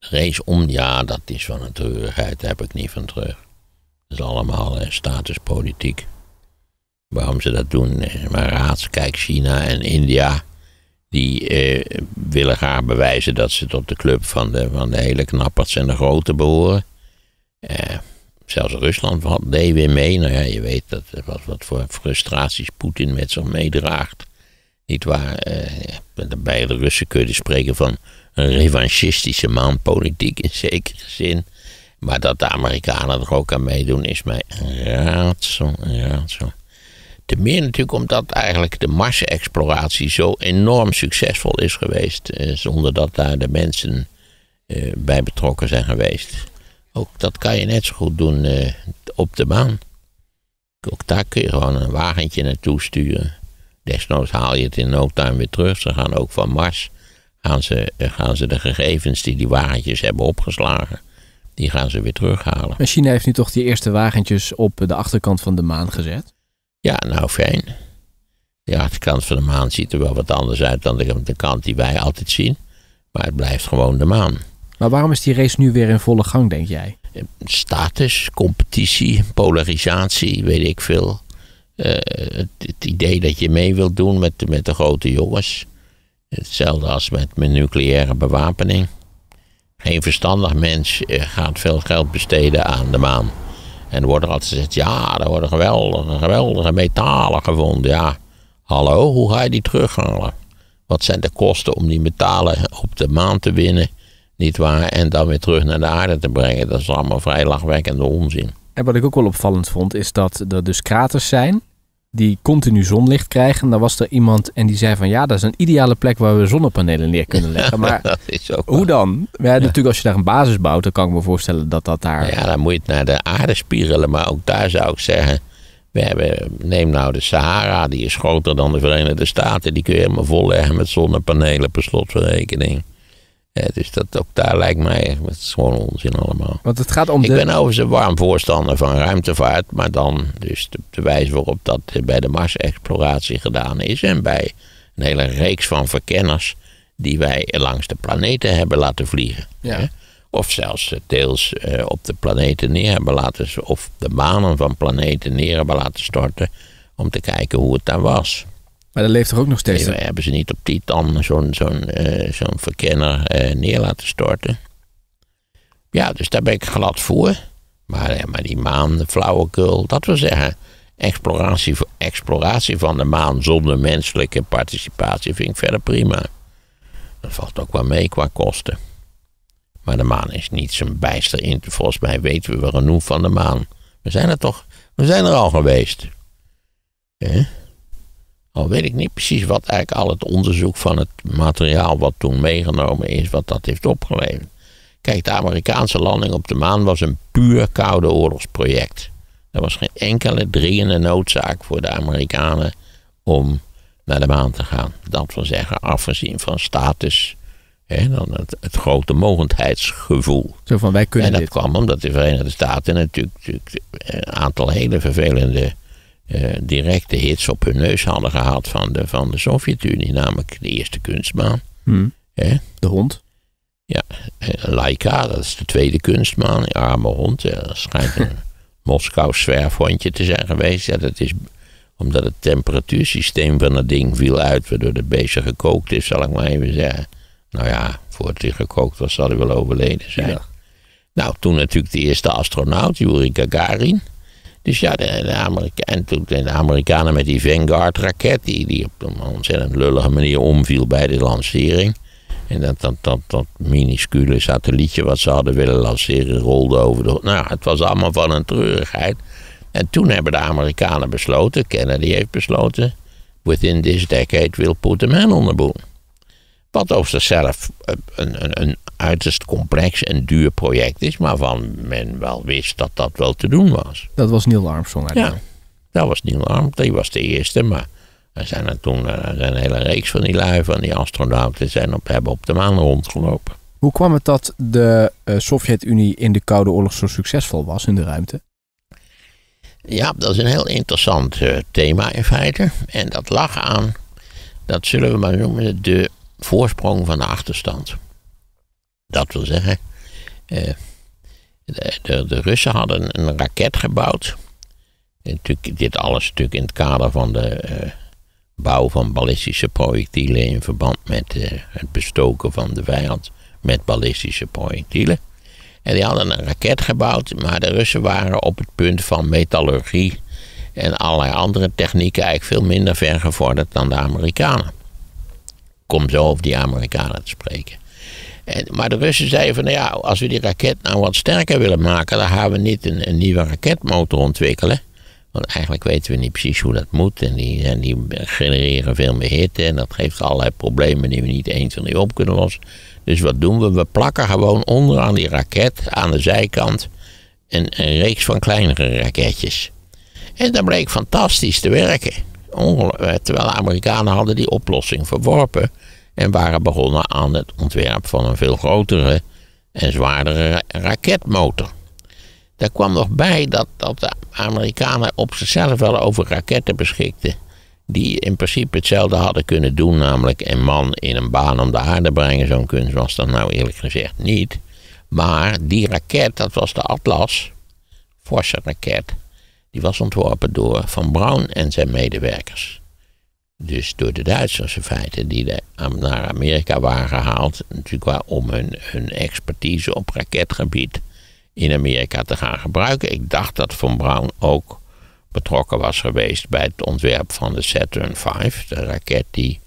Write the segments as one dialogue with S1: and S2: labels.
S1: race om, ja, dat is van een treurigheid. Daar heb ik niet van terug. Dat is allemaal eh, statuspolitiek. Waarom ze dat doen, is maar raads. Kijk, China en India, die eh, willen graag bewijzen dat ze tot de club van de, van de hele knapperts en de grote behoren. Eh, zelfs Rusland deed weer mee. Nou ja, je weet dat, wat, wat voor frustraties Poetin met zich meedraagt. Niet waar? Eh, bij de Russen kun je dus spreken van een revanchistische maanpolitiek in zekere zin. Maar dat de Amerikanen er ook aan meedoen is mij een raadsel, een raadsel. Ten meer natuurlijk omdat eigenlijk de Mars-exploratie zo enorm succesvol is geweest. Eh, zonder dat daar de mensen eh, bij betrokken zijn geweest. Ook dat kan je net zo goed doen eh, op de maan. Ook daar kun je gewoon een wagentje naartoe sturen. Desnoods haal je het in no time weer terug. Ze gaan ook van Mars. Gaan ze, eh, gaan ze de gegevens die die wagentjes hebben opgeslagen. Die gaan ze weer terughalen.
S2: En China heeft nu toch die eerste wagentjes op de achterkant van de maan gezet?
S1: Ja, nou fijn. De achterkant van de maan ziet er wel wat anders uit dan de, de kant die wij altijd zien. Maar het blijft gewoon de maan.
S2: Maar waarom is die race nu weer in volle gang, denk jij?
S1: Status, competitie, polarisatie, weet ik veel. Eh, het, idee dat je mee wilt doen met, met de grote jongens. Hetzelfde als met, met nucleaire bewapening. Geen verstandig mens eh, gaat veel geld besteden aan de maan. En er wordt er altijd gezegd, ja, er worden geweldige, geweldige metalen gevonden. Ja, hallo, hoe ga je die terughalen? Wat zijn de kosten om die metalen op de maan te winnen? Niet waar? En dan weer terug naar de aarde te brengen. Dat is allemaal vrij lachwekkende onzin.
S2: En wat ik ook wel opvallend vond, is dat er dus kraters zijn die continu zonlicht krijgen. En dan was er iemand en die zei van ja, dat is een ideale plek waar we zonnepanelen neer kunnen leggen. Maar
S1: dat is ook
S2: hoe dan? Ja, Natuurlijk als je daar een basis bouwt, dan kan ik me voorstellen dat dat daar...
S1: Ja, dan moet je het naar de aarde spiegelen. Maar ook daar zou ik zeggen, we hebben, neem nou de Sahara, die is groter dan de Verenigde Staten. Die kun je helemaal volleggen met zonnepanelen per slotverrekening. Ja, dus dat ook daar lijkt mij, het is gewoon onzin allemaal.
S2: Want het gaat om
S1: ik
S2: de...
S1: ben overigens een warm voorstander van ruimtevaart, maar dan dus de, de wijze waarop dat bij de Mars-exploratie gedaan is en bij een hele reeks van verkenners die wij langs de planeten hebben laten vliegen.
S2: Ja.
S1: Hè? Of zelfs deels eh, op de planeten neer hebben laten, of de banen van planeten neer hebben laten storten om te kijken hoe het daar was.
S2: Maar er leeft er ook nog steeds...
S1: Nee, hebben ze niet op Titan zo'n zo'n eh, zo'n verkenner eh, neer laten storten? Ja, dus daar ben ik glad voor. Maar, ja, maar die maan, de flauwekul, dat wil zeggen... Exploratie, exploratie van de maan zonder menselijke participatie vind ik verder prima. Dat valt ook wel mee qua kosten. Maar de maan is niet zo'n bijster in. Volgens mij weten we wel genoeg van de maan. We zijn er toch, we zijn er al geweest. Hè? Al weet ik niet precies wat eigenlijk al het onderzoek van het materiaal wat toen meegenomen is, wat dat heeft opgeleverd. Kijk, de Amerikaanse landing op de maan was een puur koude oorlogsproject. Er was geen enkele dringende noodzaak voor de Amerikanen om naar de maan te gaan. Dat wil zeggen, afgezien van status, hè, dan het, het grote mogendheidsgevoel.
S2: Zo van, wij kunnen
S1: En dat
S2: dit.
S1: kwam omdat de Verenigde Staten natuurlijk, natuurlijk een aantal hele vervelende eh, directe hits op hun neus hadden gehad van de, van de Sovjet-Unie. Namelijk de eerste kunstmaan.
S2: Hm,
S1: Hè?
S2: de hond.
S1: Ja, eh, Laika, dat is de tweede kunstmaan. Die arme hond. Ja, dat schijnt een Moskou zwerfhondje te zijn geweest. Ja, dat is omdat het temperatuursysteem van dat ding viel uit. Waardoor het beestje gekookt is, zal ik maar even zeggen. Nou ja, voordat hij gekookt was, zal hij wel overleden zijn.
S2: Ja.
S1: Nou, toen natuurlijk de eerste astronaut, Yuri Gagarin. Dus ja, de, en toen de Amerikanen met die Vanguard-raket, die, die op een ontzettend lullige manier omviel bij de lancering. En dat, dat, dat, dat minuscule satellietje wat ze hadden willen lanceren rolde over de... Nou, het was allemaal van een treurigheid. En toen hebben de Amerikanen besloten, Kennedy heeft besloten... Within this decade we'll put the man on the moon. Wat over zichzelf een, een, een uiterst complex en duur project is, maar van men wel wist dat dat wel te doen was.
S2: Dat was Neil Armstrong
S1: Ja,
S2: eigenlijk.
S1: dat was Neil Armstrong, die was de eerste, maar er zijn er toen er zijn een hele reeks van die lui, van die astronauten, zijn op, hebben op de maan rondgelopen.
S2: Hoe kwam het dat de eh, Sovjet-Unie in de Koude Oorlog zo succesvol was in de ruimte?
S1: Ja, dat is een heel interessant eh, thema in feite. En dat lag aan, dat zullen we maar noemen, de voorsprong van de achterstand. Dat wil zeggen, Eh, de, de, de Russen hadden een raket gebouwd. Natuurlijk, dit alles natuurlijk in het kader van de eh, bouw van ballistische projectielen in verband met eh, het bestoken van de vijand met ballistische projectielen. En die hadden een raket gebouwd, maar de Russen waren op het punt van metallurgie en allerlei andere technieken eigenlijk veel minder ver gevorderd dan de Amerikanen. Kom zo over die Amerikanen te spreken. En, maar de Russen zeiden van, nou ja, als we die raket nou wat sterker willen maken, dan gaan we niet een, nieuwe raketmotor ontwikkelen. Want eigenlijk weten we niet precies hoe dat moet. En die, die genereren veel meer hitte. En dat geeft allerlei problemen die we niet eens van die op kunnen lossen. Dus wat doen we? We plakken gewoon onderaan die raket, aan de zijkant, een, een reeks van kleinere raketjes. En dat bleek fantastisch te werken. Ongeluk, terwijl de Amerikanen hadden die oplossing verworpen. En waren begonnen aan het ontwerp van een veel grotere en zwaardere raketmotor. Daar kwam nog bij dat, dat de Amerikanen op zichzelf wel over raketten beschikten. Die in principe hetzelfde hadden kunnen doen, namelijk een man in een baan om de aarde brengen. Zo'n kunst was dat nou eerlijk gezegd niet. Maar die raket, dat was de Atlas, forse raket. Die was ontworpen door Van Braun en zijn medewerkers. Dus door de Duitsers in feite, die de, naar Amerika waren gehaald. Natuurlijk om hun, hun expertise op raketgebied in Amerika te gaan gebruiken. Ik dacht dat Von Braun ook betrokken was geweest bij het ontwerp van de Saturn V, de raket die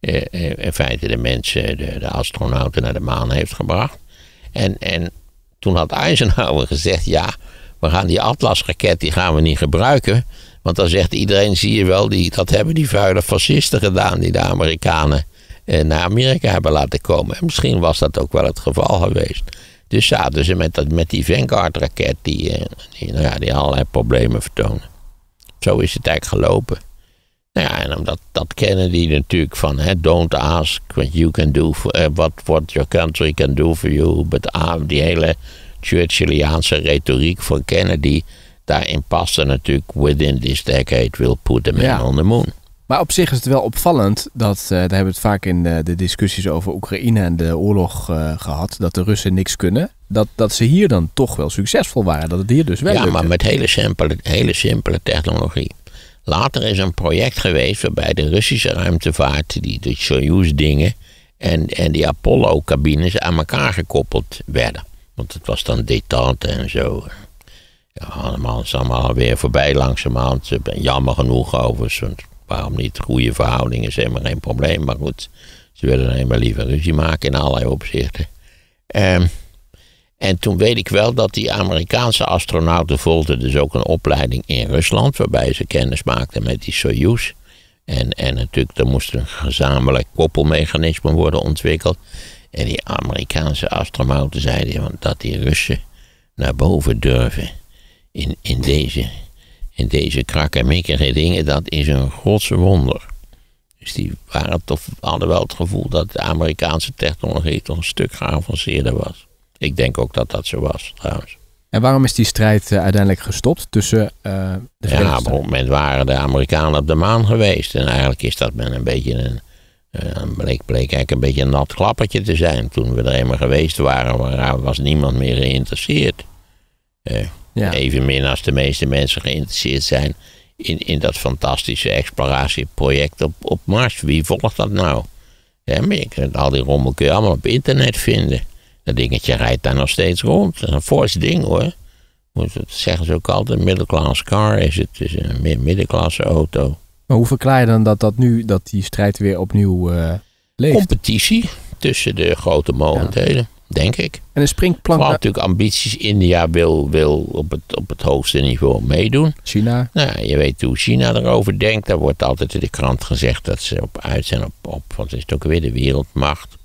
S1: eh, eh, in feite de mensen, de, de, astronauten naar de maan heeft gebracht. En, en toen had Eisenhower gezegd, ja, we gaan die Atlas-raket, die gaan we niet gebruiken. Want dan zegt iedereen, zie je wel, die, dat hebben die vuile fascisten gedaan, die de Amerikanen eh, naar Amerika hebben laten komen. En misschien was dat ook wel het geval geweest. Dus zaten ze met, dat, met die Vanguard-raket die, eh, die, nou ja, die allerlei problemen vertonen. Zo is het eigenlijk gelopen. Nou ja, en omdat dat Kennedy natuurlijk van hè, don't ask what you can do for, uh, what, what your country can do for you, but uh, die hele Churchilliaanse retoriek van Kennedy, daarin paste natuurlijk within this decade will put the man ja. on the moon.
S2: Maar op zich is het wel opvallend dat, uh, daar hebben we het vaak in de, de, discussies over Oekraïne en de oorlog uh, gehad, dat de Russen niks kunnen. Dat, dat ze hier dan toch wel succesvol waren, dat het hier dus wel
S1: Ja,
S2: lukte.
S1: maar met hele simpele, hele simpele technologie. Later is een project geweest waarbij de Russische ruimtevaart, die, de Soyuz-dingen en, en die Apollo-cabines aan elkaar gekoppeld werden. Want het was dan detente en zo. Ja, allemaal, is allemaal weer voorbij langzamerhand. Jammer genoeg overigens, want waarom niet? Goede verhoudingen is helemaal geen probleem. Maar goed, ze willen helemaal liever ruzie maken in allerlei opzichten. Um, en toen weet ik wel dat die Amerikaanse astronauten volgden dus ook een opleiding in Rusland, waarbij ze kennis maakten met die Soyuz. En, en natuurlijk, er moest een gezamenlijk koppelmechanisme worden ontwikkeld. En die Amerikaanse astronauten zeiden dat die Russen naar boven durven in, in deze, in deze krakkemikkige dingen, dat is een godse wonder. Dus die waren toch, hadden wel het gevoel dat de Amerikaanse technologie toch een stuk geavanceerder was. Ik denk ook dat dat zo was, trouwens.
S2: En waarom is die strijd uh, uiteindelijk gestopt tussen uh, de
S1: Ja, op het moment waren de Amerikanen op de maan geweest. En eigenlijk is dat met een beetje een. Uh, bleek, bleek eigenlijk een beetje een nat klappertje te zijn. Toen we er eenmaal geweest waren, was niemand meer geïnteresseerd. Ja. Evenmin als de meeste mensen geïnteresseerd zijn in, in dat fantastische exploratieproject op, op Mars. Wie volgt dat nou? Ja, maar je kunt al die rommel kun je allemaal op internet vinden. Dat dingetje rijdt daar nog steeds rond. Dat is een fors ding hoor. Dat zeggen ze ook altijd. Middelklasse car is het. Het is een middenklasse auto.
S2: Maar hoe verklaar je dan dat, dat nu dat die strijd weer opnieuw uh, leeft?
S1: Competitie tussen de grote mogendheden, ja. denk ik.
S2: En een springplank.
S1: Vooral natuurlijk ambities. India wil, wil op, het, op het hoogste niveau meedoen.
S2: China.
S1: Nou, je weet hoe China erover denkt. Daar wordt altijd in de krant gezegd dat ze op uit zijn op, op is het ook weer, de wereldmacht.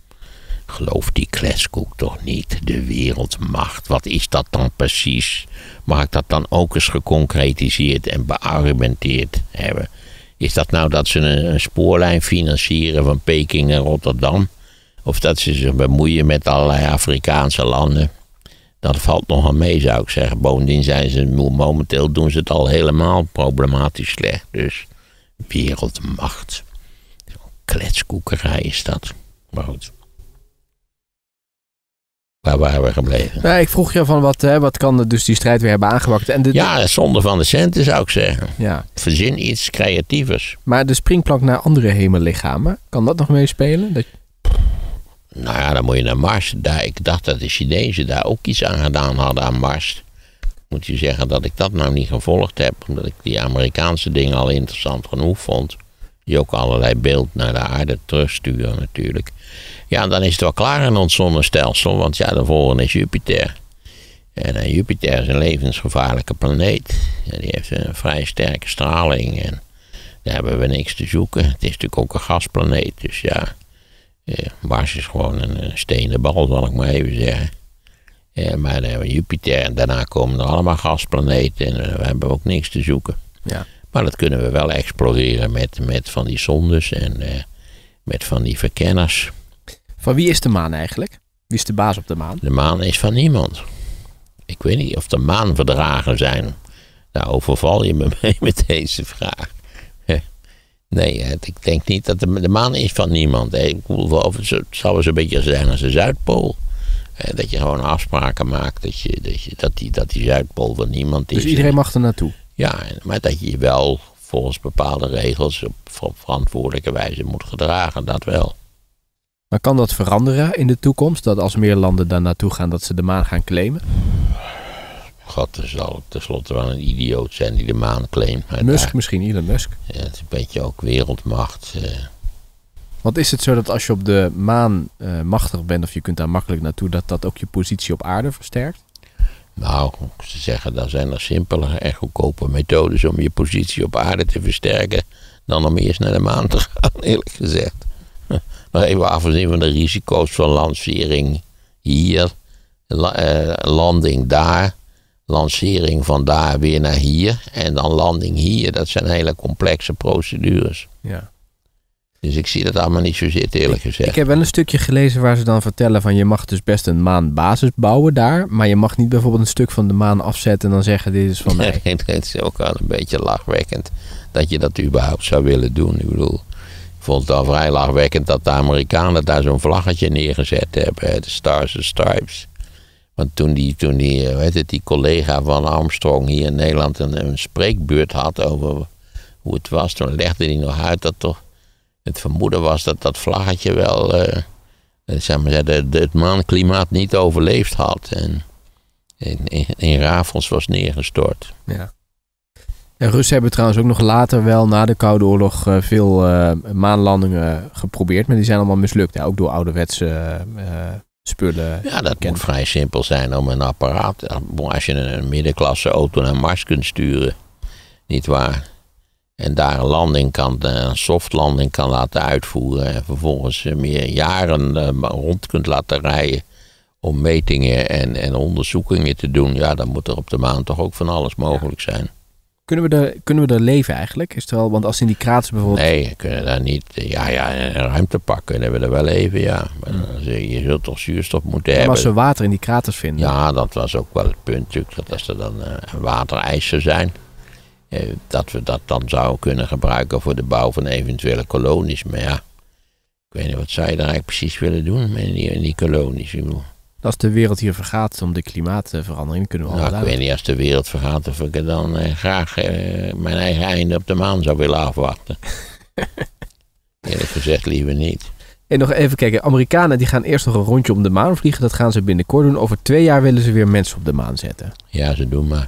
S1: Geloof die kletskoek toch niet? De wereldmacht, wat is dat dan precies? Mag ik dat dan ook eens geconcretiseerd en beargumenteerd hebben? Is dat nou dat ze een, spoorlijn financieren van Peking naar Rotterdam? Of dat ze zich bemoeien met allerlei Afrikaanse landen? Dat valt nogal mee, zou ik zeggen. Bovendien zijn ze momenteel doen ze het al helemaal problematisch slecht. Dus wereldmacht. Kletskoekerij is dat. Maar goed. Waar waren we gebleven?
S2: Nou, ik vroeg je van wat, hè, wat kan dus die strijd weer hebben aangepakt. En de,
S1: Ja, zonde van de centen zou ik zeggen.
S2: ja.
S1: Verzin iets creatievers.
S2: Maar de springplank naar andere hemellichamen, kan dat nog meespelen? Dat,
S1: Nou ja, dan moet je naar Mars. Daar, ik dacht dat de Chinezen daar ook iets aan gedaan hadden aan Mars. Moet je zeggen dat ik dat nou niet gevolgd heb. Omdat ik die Amerikaanse dingen al interessant genoeg vond. Die ook allerlei beeld naar de aarde terugsturen natuurlijk. Ja, dan is het wel klaar in ons zonnestelsel. Want ja, de volgende is Jupiter. En eh, Jupiter is een levensgevaarlijke planeet. Die heeft een vrij sterke straling. En daar hebben we niks te zoeken. Het is natuurlijk ook een gasplaneet. Dus ja, eh, Mars is gewoon een, een stenen bal, zal ik maar even zeggen. Eh, maar dan hebben we Jupiter en daarna komen er allemaal gasplaneten. En we hebben ook niks te zoeken.
S2: ja.
S1: Maar dat kunnen we wel exploreren met, met van die zondes en eh, met van die verkenners.
S2: Van wie is de maan eigenlijk? Wie is de baas op de maan?
S1: De maan is van niemand. Ik weet niet of de maanverdragen zijn. Nou, overval je me mee met deze vraag. Nee, ik denk niet dat de, de maan is van niemand. Ik bedoel, het, zo- het zou wel zo'n beetje zijn als de Zuidpool. Dat je gewoon afspraken maakt dat, je, dat, je, dat, die, dat die Zuidpool van niemand is.
S2: Dus iedereen mag er naartoe.
S1: Ja, maar dat je je wel volgens bepaalde regels op ver- verantwoordelijke wijze moet gedragen, dat wel.
S2: Maar kan dat veranderen in de toekomst? Dat als meer landen daar naartoe gaan, dat ze de maan gaan claimen?
S1: God, er zal tenslotte wel een idioot zijn die de maan claimt. Maar
S2: Musk
S1: daar-
S2: misschien, Elon Musk.
S1: ja, het is een beetje ook wereldmacht. eh.
S2: Want is het zo dat als je op de maan eh, machtig bent of je kunt daar makkelijk naartoe, dat dat ook je positie op aarde versterkt?
S1: Nou, ze zeggen, dan zijn er simpelere en goedkope methodes om je positie op aarde te versterken. dan om eerst naar de maan te gaan, eerlijk gezegd. Maar even afgezien van de risico's van lancering hier, eh, landing daar, lancering van daar weer naar hier en dan landing hier. Dat zijn hele complexe procedures.
S2: Ja.
S1: Dus ik zie dat allemaal niet zo zitten, eerlijk gezegd.
S2: Ik heb wel een stukje gelezen waar ze dan vertellen van je mag dus best een maanbasis bouwen daar, maar je mag niet bijvoorbeeld een stuk van de maan afzetten en dan zeggen dit is van mij.
S1: Nee, het is ook wel een beetje lachwekkend dat je dat überhaupt zou willen doen. Ik bedoel, ik vond het al vrij lachwekkend dat de Amerikanen daar zo'n vlaggetje neergezet hebben, de Stars and Stripes. Want toen die, toen die, eh, weet het, die collega van Armstrong hier in Nederland een, een spreekbeurt had over hoe het was, toen legde hij nog uit dat toch het vermoeden was dat dat vlaggetje wel, eh, eh, zeg maar, de, de, het maanklimaat niet overleefd had. En in, in, in rafels was neergestort.
S2: Ja. En Russen hebben trouwens ook nog later wel na de Koude Oorlog eh, veel maanlandingen geprobeerd, maar die zijn allemaal mislukt. Ja, ook door ouderwetse spullen.
S1: Ja, dat
S2: Ken-
S1: moet vrij simpel zijn om een apparaat. Als je een middenklasse auto naar Mars kunt sturen, niet waar? En daar een landing kan, eh, een soft landing kan laten uitvoeren. En vervolgens eh, meer jaren eh, rond kunt laten rijden. Om metingen en, en onderzoekingen te doen. Ja, dan moet er op de maan toch ook van alles mogelijk zijn.
S2: Kunnen we, er, kunnen we er leven eigenlijk? Is er al, want als in die kraters bijvoorbeeld...
S1: Nee, kunnen daar niet. Ja, ja, een ruimtepak kunnen we er wel even, ja. Maar zul je, zult toch zuurstof moeten
S2: maar
S1: hebben.
S2: als we water in die kraters vinden.
S1: Ja, dat was ook wel het punt natuurlijk. Dat als er dan eh, waterijzer zijn, eh, dat we dat dan zouden kunnen gebruiken voor de bouw van eventuele kolonies. Maar ja, ik weet niet, wat je daar eigenlijk precies willen doen met die, in die kolonies? Ik, bedoel,
S2: Als de wereld hier vergaat om de klimaatverandering, kunnen we
S1: nou,
S2: allemaal
S1: ik weet niet, als de wereld vergaat of ik er dan eh, graag eh, mijn eigen einde op de maan zou willen afwachten. Eerlijk gezegd liever niet.
S2: En nog even kijken, Amerikanen die gaan eerst nog een rondje om de maan vliegen. Dat gaan ze binnenkort doen. Over twee jaar willen ze weer mensen op de maan zetten.
S1: Ja, ze doen maar.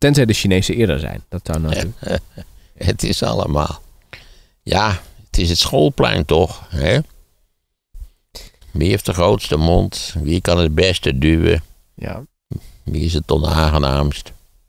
S2: Tenzij de Chinezen eerder zijn. Dat zou natuurlijk.
S1: Het is allemaal. Ja, het is het schoolplein toch, hè? Wie heeft de grootste mond? Wie kan het beste duwen?
S2: Ja.
S1: Wie is het onaangenaamst?